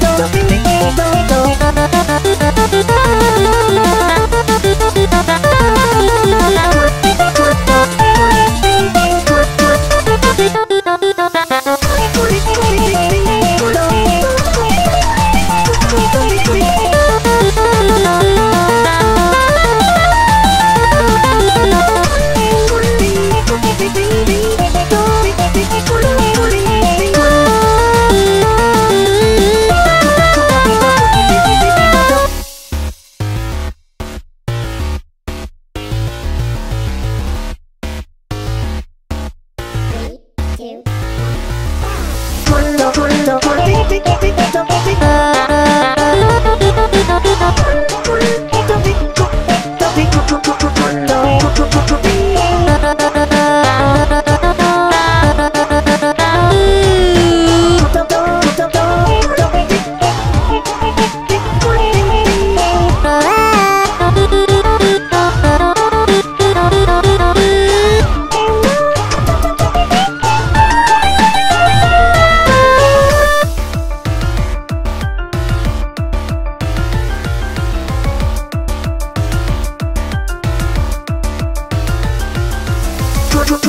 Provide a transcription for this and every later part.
どどどどどどどど two, one. Drill, Thank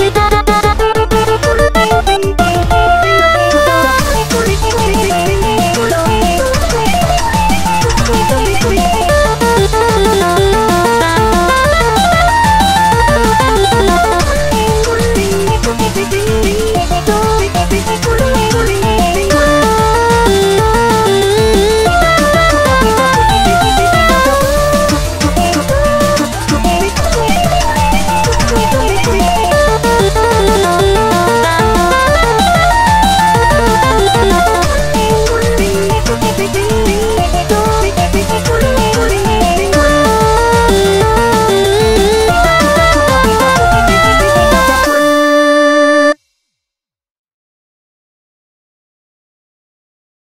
you.